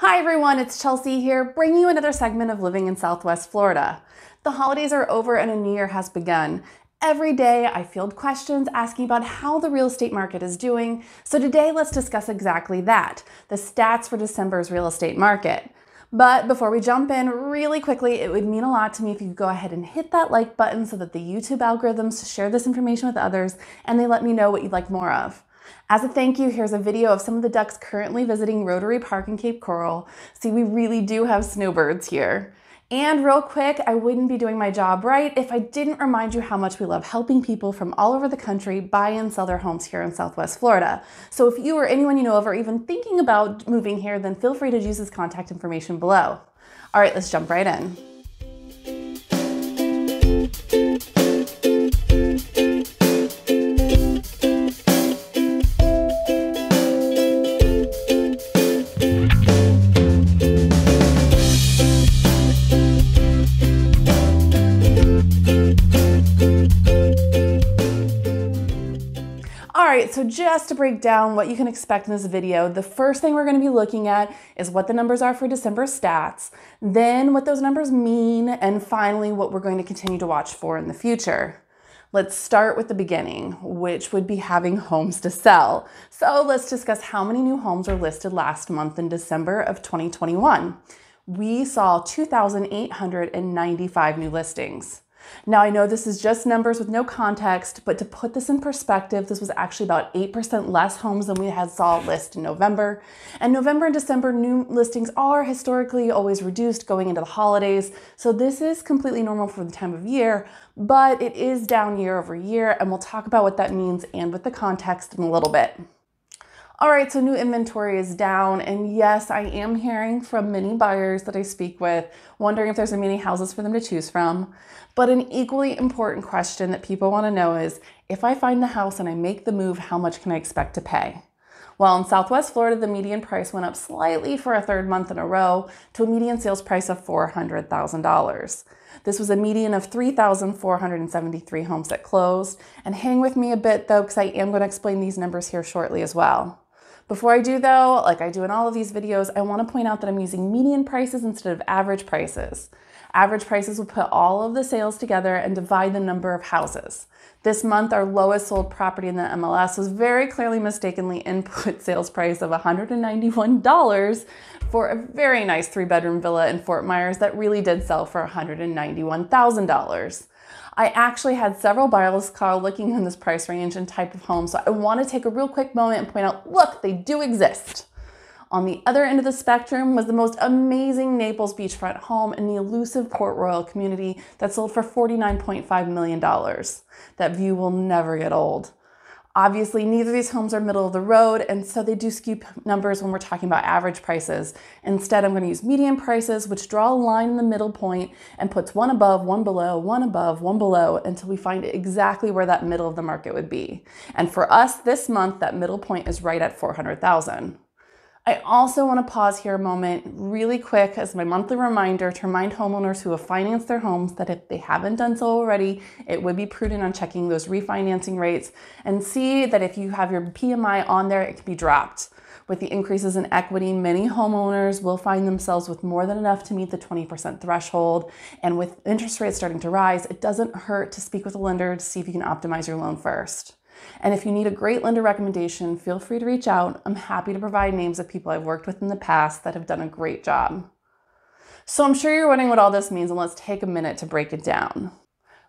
Hi everyone, it's Chelsea here, bringing you another segment of Living in Southwest Florida. The holidays are over and a new year has begun. Every day I field questions asking about how the real estate market is doing, so today let's discuss exactly that, the stats for December's real estate market. But before we jump in, really quickly, it would mean a lot to me if you could go ahead and hit that like button so that the YouTube algorithms share this information with others and they let me know what you'd like more of. As a thank you, here's a video of some of the ducks currently visiting Rotary Park in Cape Coral. See, we really do have snowbirds here. And real quick, I wouldn't be doing my job right if I didn't remind you how much we love helping people from all over the country buy and sell their homes here in Southwest Florida. So if you or anyone you know of are even thinking about moving here, then feel free to use this contact information below. All right, let's jump right in. Right, so just to break down what you can expect in this video, the first thing we're gonna be looking at is what the numbers are for December stats, then what those numbers mean, and finally what we're going to continue to watch for in the future. Let's start with the beginning, which would be having homes to sell. So let's discuss how many new homes were listed last month in December of 2021. We saw 2,895 new listings. Now, I know this is just numbers with no context, but to put this in perspective, this was actually about 8% less homes than we had saw list in November. And November and December new listings are historically always reduced going into the holidays. So this is completely normal for the time of year, but it is down year over year. And we'll talk about what that means and with the context in a little bit. All right, so new inventory is down. And yes, I am hearing from many buyers that I speak with wondering if there's many houses for them to choose from. But an equally important question that people want to know is if I find the house and I make the move, how much can I expect to pay? Well, in Southwest Florida, the median price went up slightly for a third month in a row to a median sales price of $400,000. This was a median of 3,473 homes that closed. And hang with me a bit though, because I am going to explain these numbers here shortly as well. Before I do though, like I do in all of these videos, I wanna point out that I'm using median prices instead of average prices. Average prices will put all of the sales together and divide the number of houses. This month, our lowest sold property in the MLS was very clearly mistakenly input sales price of $191 for a very nice three bedroom villa in Fort Myers that really did sell for $191,000. I actually had several buyers call looking in this price range and type of home, so I want to take a real quick moment and point out, look, they do exist. On the other end of the spectrum was the most amazing Naples beachfront home in the elusive Port Royal community that sold for $49.5 million. That view will never get old. Obviously, neither of these homes are middle of the road, and so they do skew numbers when we're talking about average prices. Instead, I'm going to use median prices, which draw a line in the middle point and puts one above, one below, one above, one below until we find exactly where that middle of the market would be. And for us this month, that middle point is right at 400,000. I also want to pause here a moment really quick as my monthly reminder to remind homeowners who have financed their homes that if they haven't done so already, it would be prudent on checking those refinancing rates and see that if you have your PMI on there, it can be dropped. With the increases in equity, many homeowners will find themselves with more than enough to meet the 20% threshold. And with interest rates starting to rise, it doesn't hurt to speak with a lender to see if you can optimize your loan first. And if you need a great lender recommendation, feel free to reach out. I'm happy to provide names of people I've worked with in the past that have done a great job. So I'm sure you're wondering what all this means, and let's take a minute to break it down.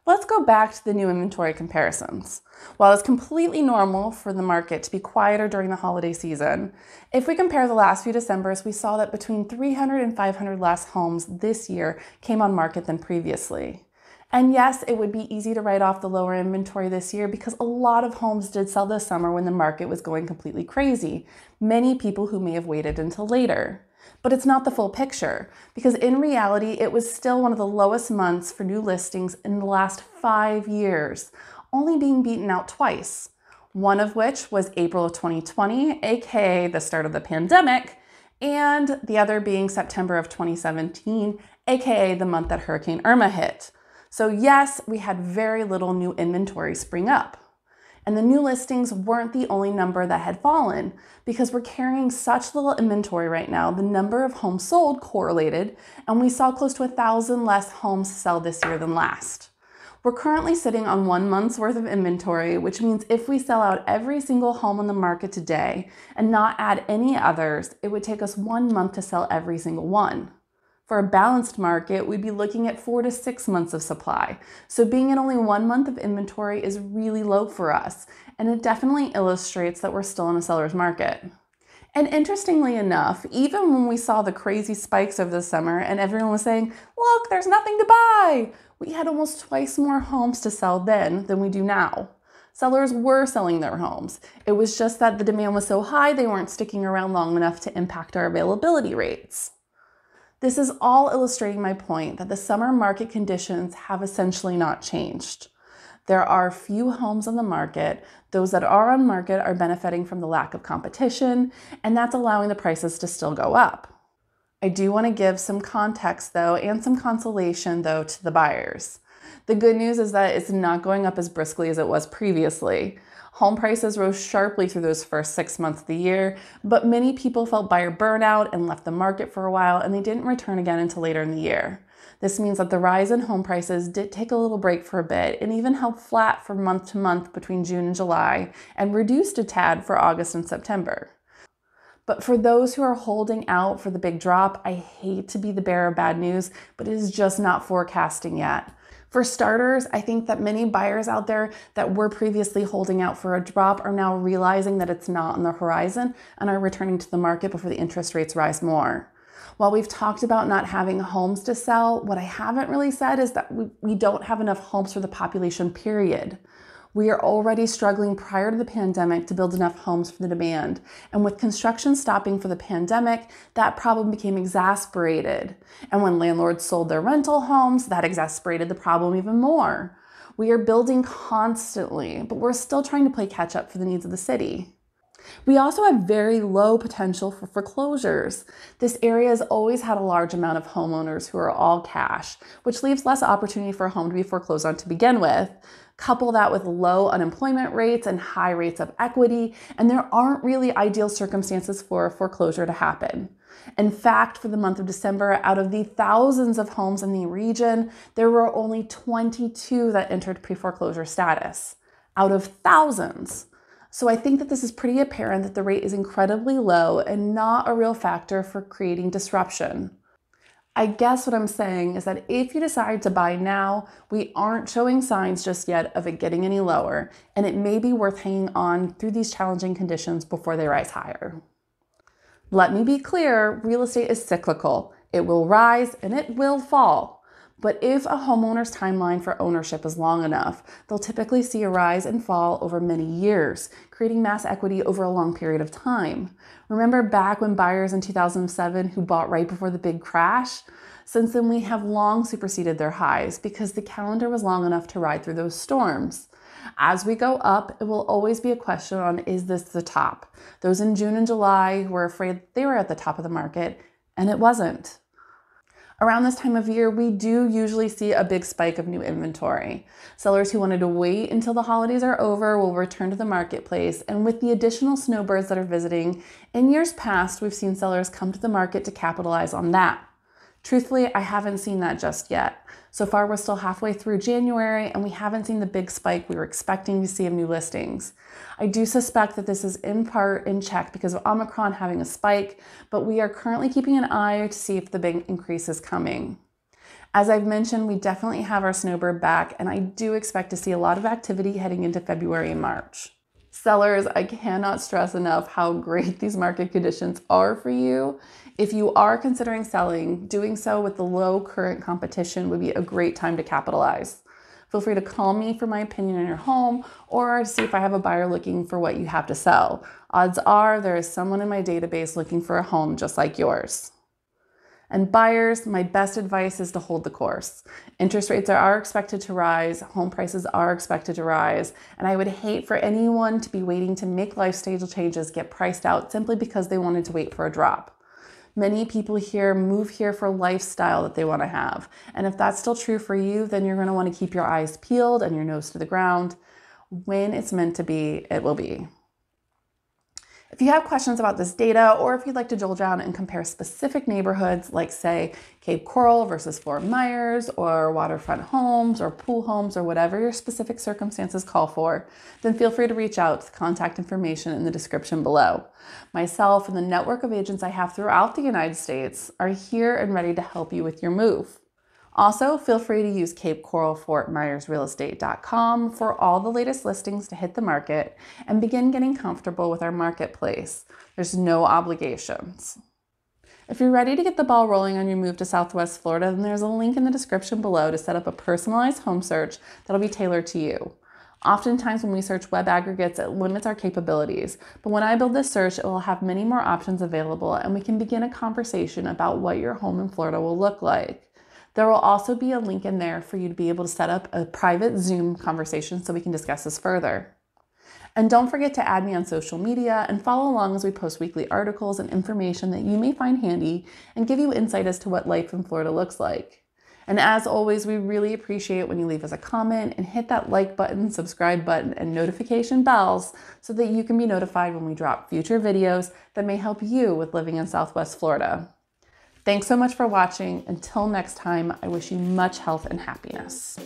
Let's go back to the new inventory comparisons. While it's completely normal for the market to be quieter during the holiday season, if we compare the last few Decembers, we saw that between 300 and 500 less homes this year came on market than previously. And yes, it would be easy to write off the lower inventory this year because a lot of homes did sell this summer when the market was going completely crazy. Many people who may have waited until later. But it's not the full picture because in reality, it was still one of the lowest months for new listings in the last five years, only being beaten out twice. One of which was April of 2020, aka the start of the pandemic, and the other being September of 2017, aka the month that Hurricane Irma hit. So yes, we had very little new inventory spring up. And the new listings weren't the only number that had fallen because we're carrying such little inventory right now. The number of homes sold correlated, and we saw close to a thousand less homes sell this year than last. We're currently sitting on one month's worth of inventory, which means if we sell out every single home on the market today and not add any others, it would take us one month to sell every single one. For a balanced market, we'd be looking at four to six months of supply. So being at only one month of inventory is really low for us, and it definitely illustrates that we're still in a seller's market. And interestingly enough, even when we saw the crazy spikes over the summer and everyone was saying, look, there's nothing to buy, we had almost twice more homes to sell then than we do now. Sellers were selling their homes. It was just that the demand was so high, they weren't sticking around long enough to impact our availability rates. This is all illustrating my point that the summer market conditions have essentially not changed. There are few homes on the market. Those that are on market are benefiting from the lack of competition, and that's allowing the prices to still go up. I do want to give some context though and some consolation though to the buyers. The good news is that it's not going up as briskly as it was previously. Home prices rose sharply through those first six months of the year, but many people felt buyer burnout and left the market for a while, and they didn't return again until later in the year. This means that the rise in home prices did take a little break for a bit and even held flat for month to month between June and July, and reduced a tad for August and September. But for those who are holding out for the big drop, I hate to be the bearer of bad news, but it is just not forecasting yet. For starters, I think that many buyers out there that were previously holding out for a drop are now realizing that it's not on the horizon and are returning to the market before the interest rates rise more. While we've talked about not having homes to sell, what I haven't really said is that we, we don't have enough homes for the population, period. We are already struggling prior to the pandemic to build enough homes for the demand. And with construction stopping for the pandemic, that problem became exasperated. And when landlords sold their rental homes, that exasperated the problem even more. We are building constantly, but we're still trying to play catch up for the needs of the city. We also have very low potential for foreclosures. This area has always had a large amount of homeowners who are all cash, which leaves less opportunity for a home to be foreclosed on to begin with. Couple that with low unemployment rates and high rates of equity, and there aren't really ideal circumstances for a foreclosure to happen. In fact, for the month of December, out of the thousands of homes in the region, there were only 22 that entered pre foreclosure status out of thousands. So I think that this is pretty apparent that the rate is incredibly low and not a real factor for creating disruption. I guess what I'm saying is that if you decide to buy now, we aren't showing signs just yet of it getting any lower, and it may be worth hanging on through these challenging conditions before they rise higher. Let me be clear real estate is cyclical. It will rise and it will fall. But if a homeowner's timeline for ownership is long enough, they'll typically see a rise and fall over many years, creating mass equity over a long period of time. Remember back when buyers in 2007 who bought right before the big crash? Since then, we have long superseded their highs because the calendar was long enough to ride through those storms. As we go up, it will always be a question on is this the top? Those in June and July were afraid they were at the top of the market, and it wasn't. Around this time of year, we do usually see a big spike of new inventory. Sellers who wanted to wait until the holidays are over will return to the marketplace, and with the additional snowbirds that are visiting, in years past, we've seen sellers come to the market to capitalize on that. Truthfully, I haven't seen that just yet. So far, we're still halfway through January and we haven't seen the big spike we were expecting to see of new listings. I do suspect that this is in part in check because of Omicron having a spike, but we are currently keeping an eye to see if the big increase is coming. As I've mentioned, we definitely have our snowbird back, and I do expect to see a lot of activity heading into February and March. Sellers, I cannot stress enough how great these market conditions are for you. If you are considering selling, doing so with the low current competition would be a great time to capitalize. Feel free to call me for my opinion on your home or see if I have a buyer looking for what you have to sell. Odds are there is someone in my database looking for a home just like yours. And buyers, my best advice is to hold the course. Interest rates are expected to rise, home prices are expected to rise, and I would hate for anyone to be waiting to make lifestyle changes get priced out simply because they wanted to wait for a drop. Many people here move here for lifestyle that they want to have. And if that's still true for you, then you're going to want to keep your eyes peeled and your nose to the ground. when it's meant to be, it will be. If you have questions about this data, or if you'd like to drill down and compare specific neighborhoods, like say Cape Coral versus Fort Myers, or waterfront homes, or pool homes, or whatever your specific circumstances call for, then feel free to reach out to the contact information in the description below. Myself and the network of agents I have throughout the United States are here and ready to help you with your move. Also, feel free to use Cape Coral Fort Myers Realestate.com for all the latest listings to hit the market and begin getting comfortable with our marketplace. There's no obligations. If you're ready to get the ball rolling on your move to Southwest Florida, then there's a link in the description below to set up a personalized home search that'll be tailored to you. Oftentimes, when we search web aggregates, it limits our capabilities. But when I build this search, it will have many more options available, and we can begin a conversation about what your home in Florida will look like. There will also be a link in there for you to be able to set up a private Zoom conversation so we can discuss this further. And don't forget to add me on social media and follow along as we post weekly articles and information that you may find handy and give you insight as to what life in Florida looks like. And as always, we really appreciate when you leave us a comment and hit that like button, subscribe button, and notification bells so that you can be notified when we drop future videos that may help you with living in Southwest Florida. Thanks so much for watching. Until next time, I wish you much health and happiness.